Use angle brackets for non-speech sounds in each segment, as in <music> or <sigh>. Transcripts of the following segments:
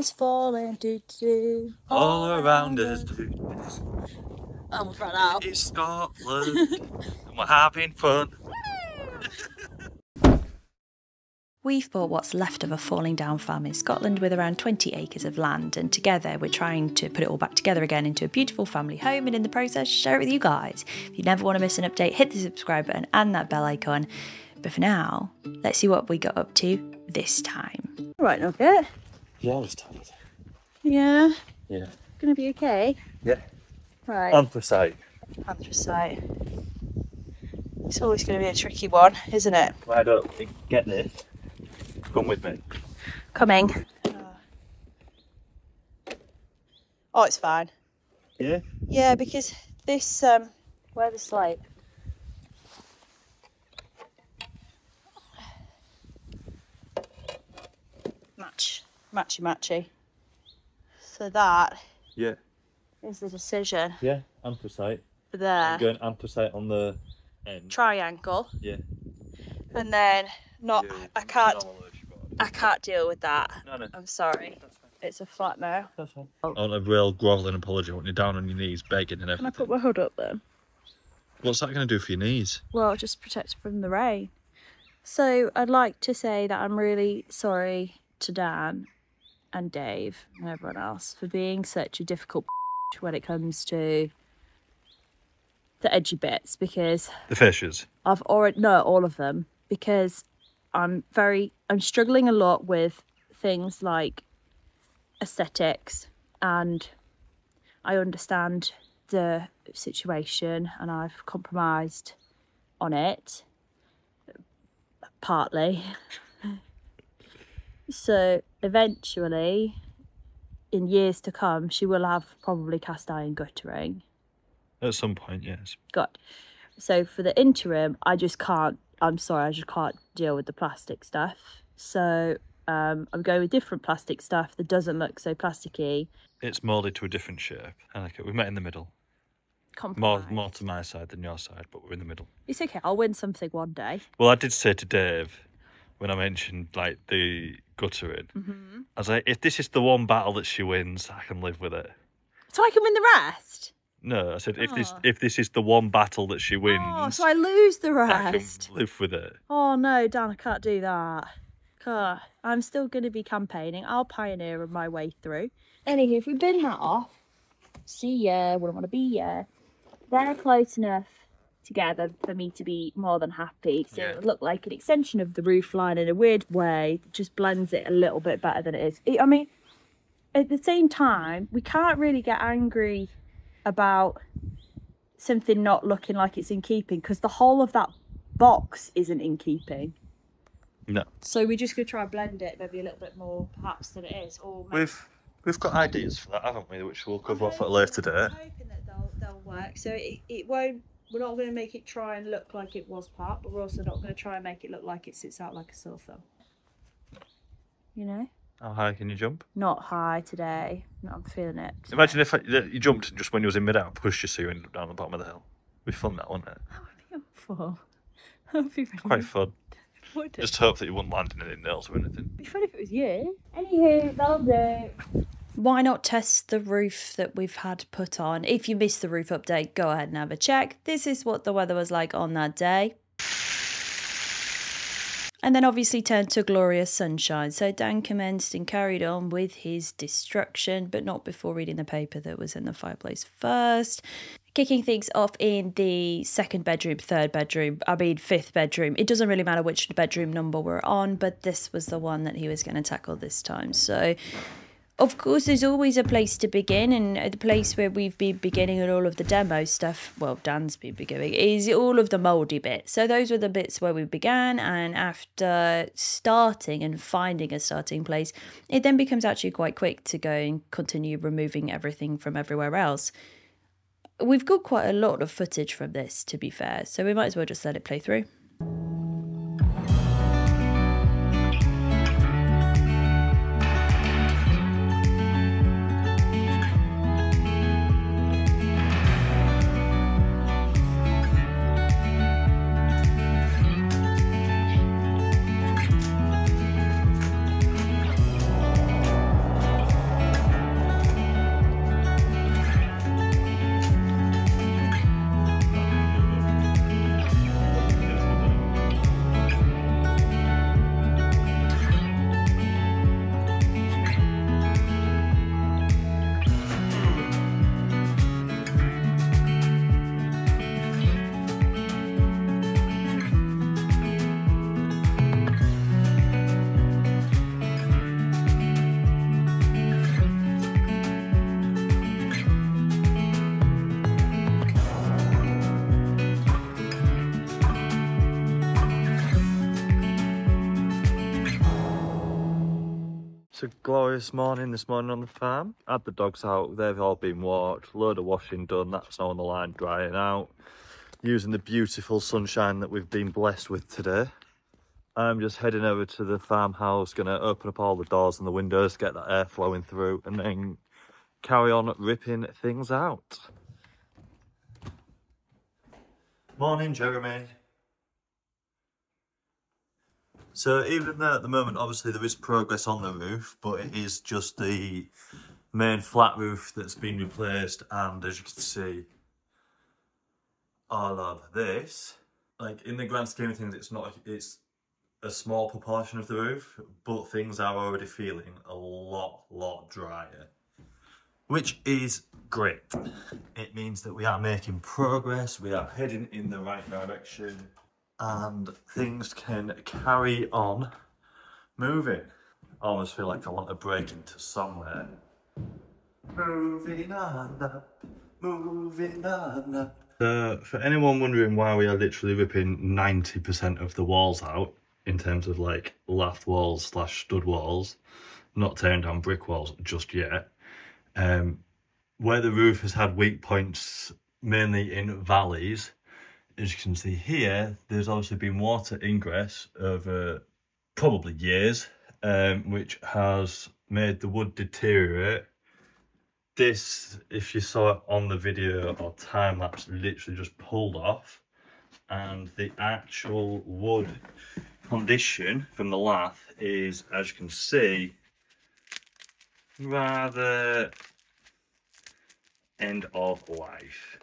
is falling. Do, do, All around us. Almost ran out. It's Scotland. and <laughs> we're having fun. <laughs> We've bought what's left of a falling down farm in Scotland with around 20 acres of land, and together we're trying to put it all back together again into a beautiful family home and in the process share it with you guys. If you never want to miss an update, hit the subscribe button and that bell icon. But for now, let's see what we got up to this time. Right, Nugget. Yeah, I was tired. Yeah, Yeah. gonna be okay. Yeah. Right. Anthracite. Anthracite. It's always going to be a tricky one, isn't it? Why don't get this? Come with me. Coming. Oh, it's fine. Yeah? Yeah, because this um, where the slope. Match, matchy, matchy. So that Yeah. is the decision Yeah, anthracite. for there. Going anthracite on the end. Triangle, Yeah. and then not. Yeah, I can't. no allergy about it. I can't deal with that. No, no. I'm sorry. It's a flat now. That's fine. On a real grovelling apology when you're down on your knees begging and everything. Can I put my hood up then? What's that going to do for your knees? Well, just protect from the rain. So I'd like to say that I'm really sorry to Dan and Dave and everyone else for being such a difficult <laughs> when it comes to the edgy bits because The fishes. I've already no all of them because I'm very I'm struggling a lot with things like aesthetics and I understand the situation and I've compromised on it partly. <laughs> so eventually in years to come she will have probably cast iron guttering At some point, yes. Good. So for the interim, I just can't. I'm sorry, I just can't deal with the plastic stuff. So um, I'm going with different plastic stuff that doesn't look so plasticky. It's moulded to a different shape. I like it. We met in the middle. More, more to my side than your side, but we're in the middle. It's okay. I'll win something one day. Well, I did say to Dave when I mentioned like the guttering, Mm-hmm. I was like, if this is the one battle that she wins, I can live with it. So I can win the rest. No, I said if this Oh. if this is the one battle that she wins, Oh, so I lose the I rest. can live with it. Oh no, Dan, I can't do that. God, I'm still going to be campaigning. I'll pioneer my way through. Anywho, if we bin that off, see ya, wouldn't want to be ya. They're close enough together for me to be more than happy. So Yeah. it would look like an extension of the roof line in a weird way. It just blends it a little bit better than it is. It- I mean, at the same time, we can't really get angry about something not looking like it's in keeping because the whole of that box isn't in keeping. No, So we're just gonna try and blend it maybe a little bit more perhaps than it is. Or maybe- we've we've got ideas for that, haven't we? Which we'll cover off at a I'm later date. hoping that they'll, they'll work. So it, it won't. We're not going to make it try and look like it was part, but we're also not going to try and make it look like it sits out like a sore thumb. You know, How high can you jump? not high today. No, I'm feeling it. Imagine if I, you jumped just when you was in mid-air and pushed you so you ended up down the bottom of the hill. It'd be fun, that wouldn't it? That would be awful. <laughs> That would be really Quite fun. <laughs> Just hope that you wouldn't land in any nails or anything. It'd be fun if it was you. Anywho, that'll do. Why not test the roof that we've had put on? If you missed the roof update, go ahead and have a check. This is what the weather was like on that day. And then obviously turned to glorious sunshine. So Dan commenced and carried on with his destruction, but not before reading the paper that was in the fireplace first. Kicking things off in the second bedroom, third bedroom, I mean, fifth bedroom. It doesn't really matter which bedroom number we're on, but this was the one that he was going to tackle this time. So of course, there's always a place to begin, and the place where we've been beginning and all of the demo stuff, well, Dan's been beginning, is all of the mouldy bits. So, those were the bits where we began, and after starting and finding a starting place, it then becomes actually quite quick to go and continue removing everything from everywhere else. We've got quite a lot of footage from this, to be fair, so we might as well just let it play through. It's a glorious morning this morning on the farm. Had the dogs out, they've all been walked, load of washing done, that's now on the line drying out. Using the beautiful sunshine that we've been blessed with today. I'm just heading over to the farmhouse, gonna open up all the doors and the windows, get that air flowing through, and then carry on ripping things out. Morning, Jeremy. So even though at the moment, obviously there is progress on the roof, but it is just the main flat roof that's been replaced, and as you can see, all of this, like in the grand scheme of things, it's not, it's a small proportion of the roof, but things are already feeling a lot, lot drier which is great. It means that we are making progress, we are heading in the right direction, and things can carry on moving. I almost feel like I want to break into somewhere. Moving on up, moving on up. Uh, for anyone wondering why we are literally ripping 90% of the walls out, in terms of like lath walls slash stud walls, not tearing down brick walls just yet, um, where the roof has had weak points, mainly in valleys, as you can see here, there's obviously been water ingress over probably years, um, which has made the wood deteriorate. This, if you saw it on the video or time lapse, literally just pulled off. And the actual wood condition from the lath is, as you can see, rather end of life.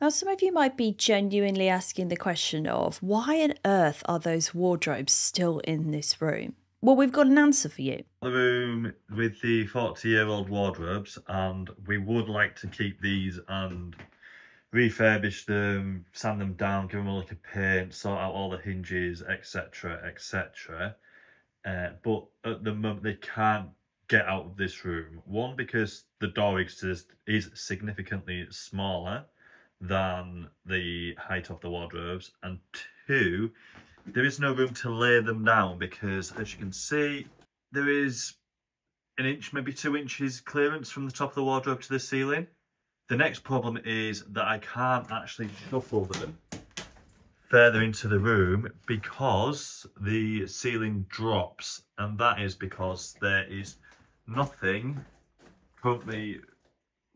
Now, some of you might be genuinely asking the question of why on earth are those wardrobes still in this room? Well, we've got an answer for you. The room with the 40 year old wardrobes, and we would like to keep these and refurbish them, sand them down, give them a look of paint, sort out all the hinges, etc. etc. Uh, but at the moment, they can't get out of this room. One, because the door is significantly smaller than the height of the wardrobes, and two, there is no room to lay them down because, as you can see, there is an inch, maybe two inches clearance from the top of the wardrobe to the ceiling. The next problem is that I can't actually shuffle them further into the room because the ceiling drops and that is because there is nothing currently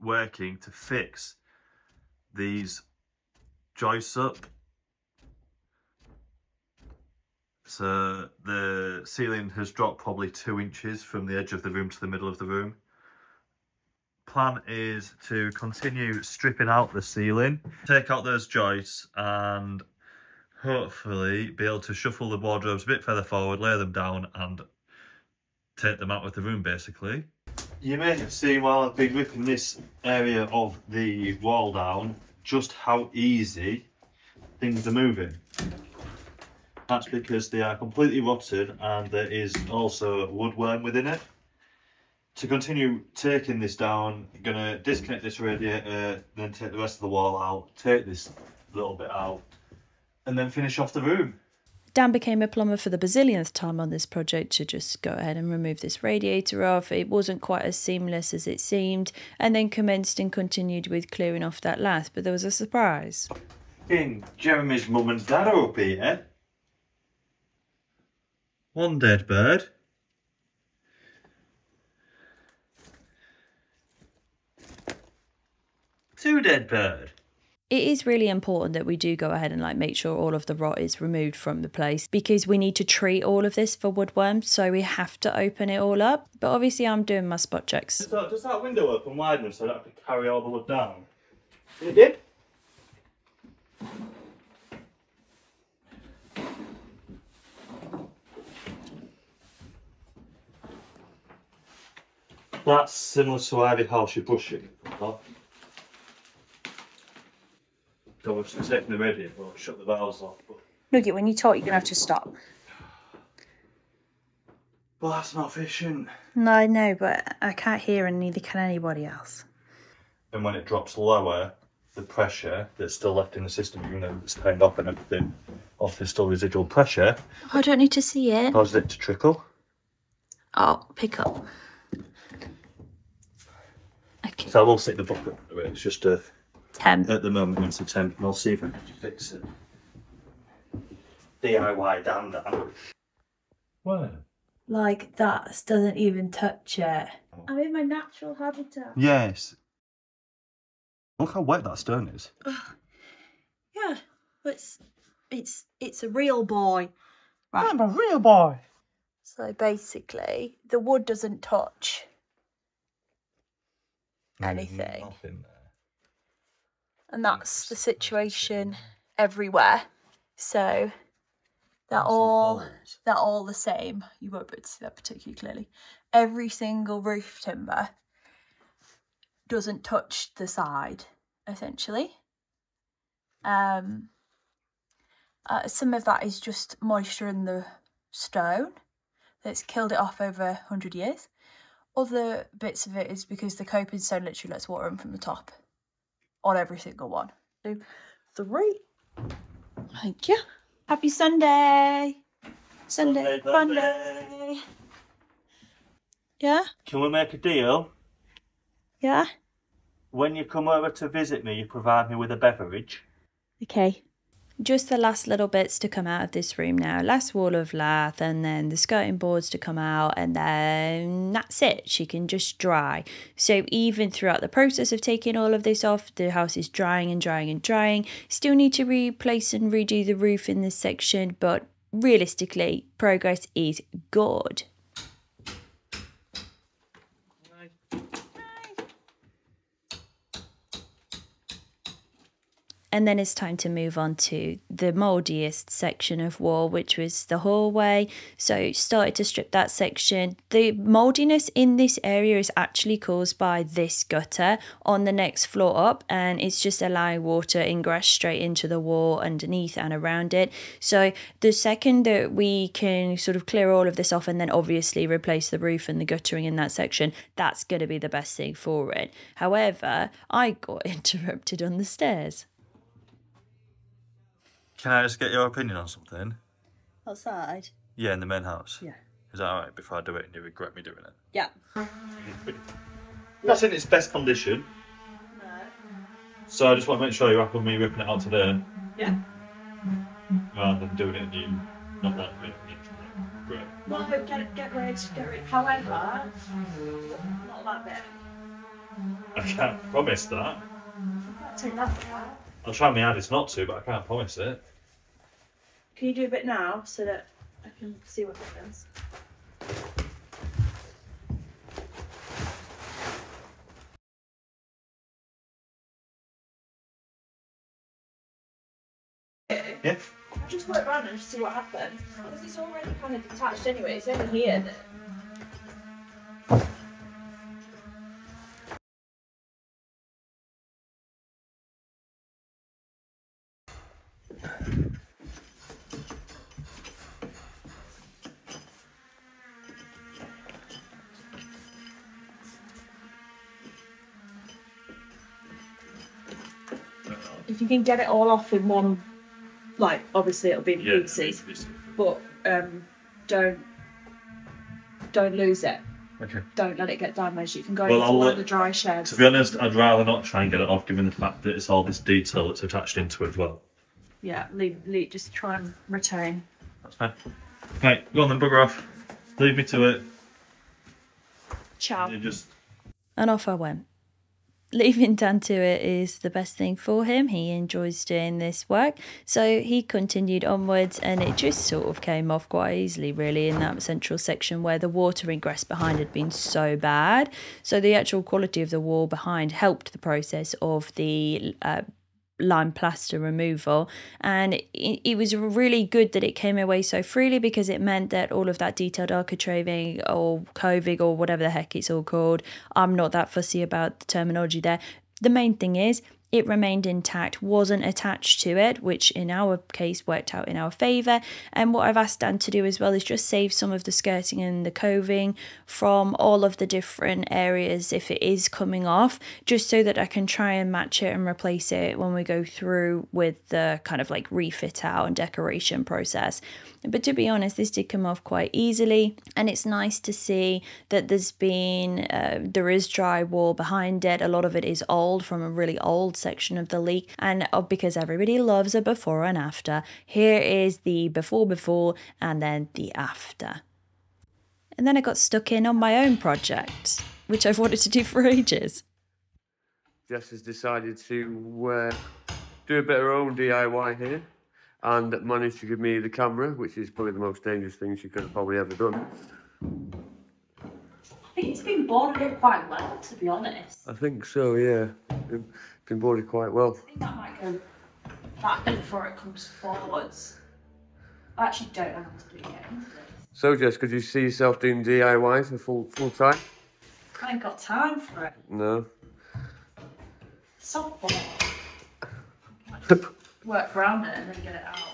working to fix these joists up. So the ceiling has dropped probably two inches from the edge of the room to the middle of the room. Plan is to continue stripping out the ceiling, take out those joists and hopefully be able to shuffle the wardrobes a bit further forward, lay them down and take them out of the room basically. You may have seen while I've been ripping this area of the wall down just how easy things are moving. That's because they are completely rotted and there is also woodworm within it. To continue taking this down, I'm going to disconnect this radiator, uh, then take the rest of the wall out, take this little bit out, and then finish off the room. Dan became a plumber for the bazillionth time on this project to just go ahead and remove this radiator off. It wasn't quite as seamless as it seemed, and then commenced and continued with clearing off that lath, but there was a surprise. In Jeremy's mum and dad are up here. One dead bird. Two dead bird it is really important that we do go ahead and like make sure all of the rot is removed from the place because we need to treat all of this for woodworm so we have to open it all up. But obviously i'm doing my spot checks. Does that, does that window open wide enough so that i can carry all the wood down. It did? That's similar to Ivy House you're brushing. So we've taken the radiator, we'll shut the valves off. But... Look, when you talk, you're going to have to stop. Well, that's not efficient. No, I know, but I can't hear and neither can anybody else. And when it drops lower, the pressure that's still left in the system, even though it's turned off and everything, off there's still residual pressure. Oh, I don't need to see it. Causes it to trickle. I'll pick up. Okay, So I will stick the bucket. It's just a, 10. at the moment it's a temp, and I'll see if I can fix it. DIY down down. Where? Like that doesn't even touch it. I'm in my natural habitat. Yes. Look how wet that stone is. Yeah, it's it's it's a real boy. I'm a real boy. So basically, the wood doesn't touch anything, Nothing there. And that's the situation everywhere. So they're all they're all the same. You won't be able to see that particularly clearly. Every single roof timber doesn't touch the side, essentially. Um, uh, some of that is just moisture in the stone that's killed it off over 100 years. Other bits of it is because the coping stone literally lets water in from the top on every single one. Two, three. Thank you. Happy Sunday. Sunday, Sunday, Monday. Yeah, Can we make a deal? yeah. When you come over to visit me, you provide me with a beverage. Okay. Just the last little bits to come out of this room now. Last wall of lath, and then the skirting boards to come out, and then that's it. She can just dry. So, even throughout the process of taking all of this off, the house is drying and drying and drying. Still need to replace and redo the roof in this section, but realistically, progress is good. And then it's time to move on to the mouldiest section of wall, which was the hallway. So started to strip that section. The mouldiness in this area is actually caused by this gutter on the next floor up, and it's just allowing water ingress straight into the wall underneath and around it. So the second that we can sort of clear all of this off and then obviously replace the roof and the guttering in that section, that's going to be the best thing for it. However, I got <laughs> interrupted on the stairs. Can I just get your opinion on something? Outside? Yeah, in the main house. Yeah. Is that alright before I do it and you regret me doing it? Yeah. <laughs> That's in its best condition. No. So I just want to make sure you're happy with me ripping it out today Yeah. rather than doing it and you not letting me. Great. Well, get get rid, get rid. However, not that bit. I can't promise that. Take that. I'll try my hardest not to, but I can't promise it. Can you do a bit now so that I can see what happens? Yeah. Just work around and see what happens. Because it's already kind of detached anyway. It's only here that. If you can get it all off in one, like obviously it'll be Yeah. easy, but um, don't don't lose it. Okay. Don't let it get damaged. You can go Well, into I'll one let- the dry sheds. To be honest, I'd rather not try and get it off, given the fact that it's all this detail that's attached into it as well. yeah, leave, leave, just try and retain. That's fine. Right, go on then, bugger off. Leave me to it. Ciao. You just And off I went. Leaving Dan to it is the best thing for him. He enjoys doing this work. So he continued onwards and it just sort of came off quite easily, really, in that central section where the water ingress behind had been so bad. So the actual quality of the wall behind helped the process of the uh, lime plaster removal. And it, it was really good that it came away so freely because it meant that all of that detailed architraving or coving or whatever the heck it's all called i'm not that fussy about the terminology there. The main thing is it remained intact, wasn't attached to it, which in our case worked out in our favour. And what I've asked Dan to do as well is just save some of the skirting and the coving from all of the different areas if it is coming off, just so that I can try and match it and replace it when we go through with the kind of like refit out and decoration process. But to be honest, this did come off quite easily, and it's nice to see that there's been uh, there is drywall behind it. A lot of it is old from a really old section of the leak, and uh, because everybody loves a before and after, here is the before before and then the after. And then I got stuck in on my own project, which I've wanted to do for ages. Jess has decided to uh, do a bit of her own DIY here and managed to give me the camera, which is probably the most dangerous thing she could have probably ever done. I think it's been boarded quite well, to be honest. I think so, yeah. Been, boarded quite well. I think that might go back before it comes forwards. I actually don't know how to do it. So, Jess, could you see yourself doing DIY for full full time? I ain't got time for it. No. Softball. <laughs> Work around it and then get it out.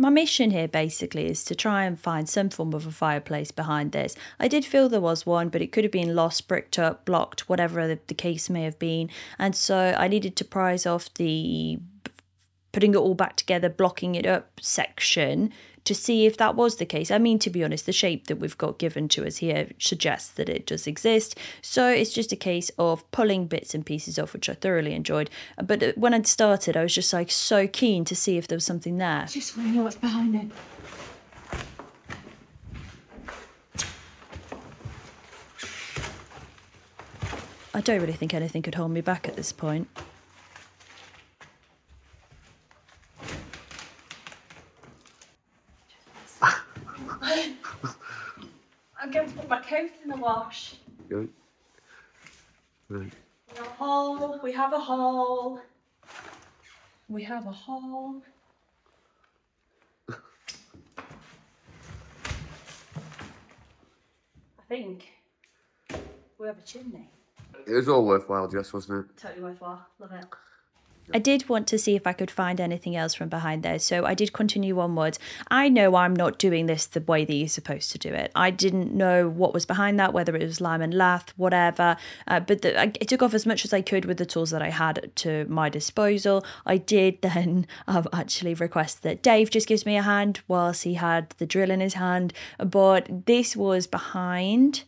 My mission here basically is to try and find some form of a fireplace behind this. I did feel there was one, but it could have been lost, bricked up, blocked, whatever the, the case may have been. And so I needed to prize off the putting it all back together, blocking it up section to see if that was the case. I mean, to be honest, the shape that we've got given to us here suggests that it does exist. So it's just a case of pulling bits and pieces off, which I thoroughly enjoyed. But uh, when I'd started, I was just like so keen to see if there was something there. Just want to know what's behind it. I don't really think anything could hold me back at this point. I'm going to coat in the wash. Good. Right. A hole. We have a hole. We have a hole. I think we have a chimney. It was all worthwhile, Jess, wasn't it? Totally worthwhile. Love it. I did want to see if I could find anything else from behind there, so I did continue onwards. I know I'm not doing this the way that you're supposed to do it. I didn't know what was behind that, whether it was lime and lath, whatever. Uh, but the, I, I took off as much as I could with the tools that I had to my disposal. I did <laughs> then um, actually request that Dave just gives me a hand whilst he had the drill in his hand, but this was behind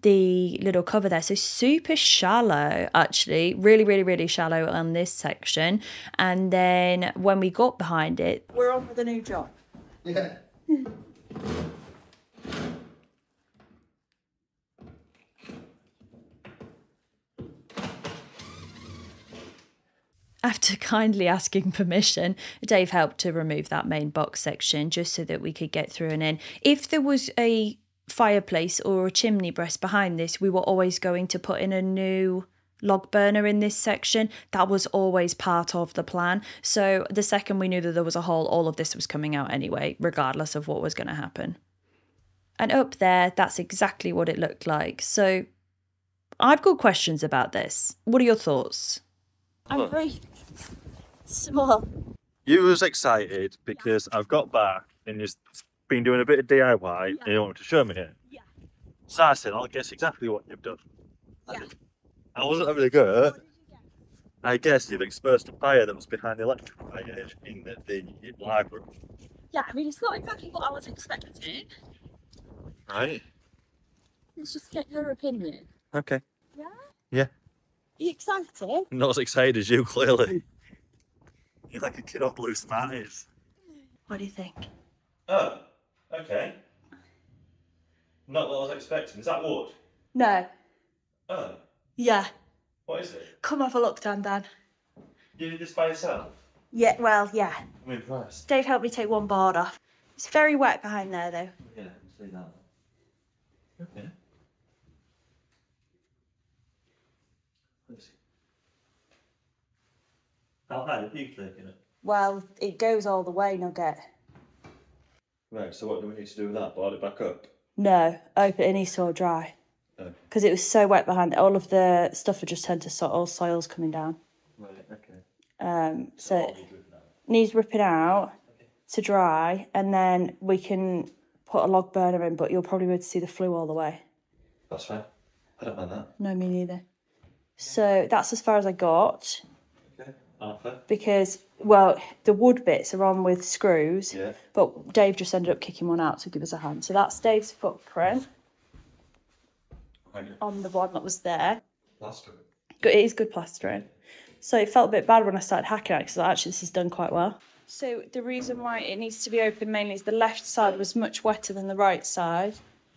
the little cover there. So super shallow, actually, really, really, really shallow on this section. And then when we got behind it, We're on with a new job. Yeah. <laughs> after kindly asking permission, Dave helped to remove that main box section just so that we could get through and in. If there was a fireplace or a chimney breast behind this, we were always going to put in a new log burner in this section. That was always part of the plan. So the second we knew that there was a hole, all of this was coming out anyway, regardless of what was going to happen. And up there, that's exactly what it looked like. So I've got questions about this. What are your thoughts? I'm very small. You was excited because I've got back and you've been doing a bit of DIY and you wanted to show me it. Yeah. So I said, I'll guess exactly what you've done. Yeah. I wasn't having a go. I guess you've exposed a fire that was behind the electrical wire in the, the library. Yeah, I mean, it's not exactly what I was expecting. Right. Let's just get your opinion. Okay. Yeah? Yeah. Are you excited? Not as excited as you, clearly. You're like a kid on blue smarties. What do you think? Oh, okay. Not what I was expecting. Is that wood? No. Oh, Yeah. what is it? Come have a look, Dan Dan. You did this by yourself? Yeah, well, yeah. I'm impressed. Dave helped me take one board off. It's very wet behind there, though. Yeah, see that. Okay. Let's see. How high have you taken it? Well, it goes all the way, Nugget. Right, so what do we need to do with that? Board it back up? No, open it needs to all dry. because it was so wet behind. All of the stuff had just turned to so- all soils coming down. Right, okay. Um, so it needs ripping out to dry, and then we can put a log burner in. But you'll probably be able to see the flue all the way. That's fine. I don't mind that. No, me neither. So that's as far as I got Okay. Arthur? because well, the wood bits are on with screws. Yeah. But Dave just ended up kicking one out to give us a hand. So that's Dave's footprint on the one that was there. Last one. Good, it is good plastering. So it felt a bit bad when I started hacking it because actually this is done quite well. So the reason why it needs to be open mainly is the left side was much wetter than the right side,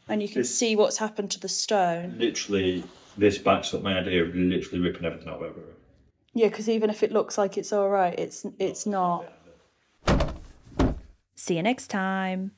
and you can It's- see what's happened to the stone. Literally, this backs up my idea of literally ripping everything out over it. Yeah, because even if it looks like it's all right, it's it's not. See you next time.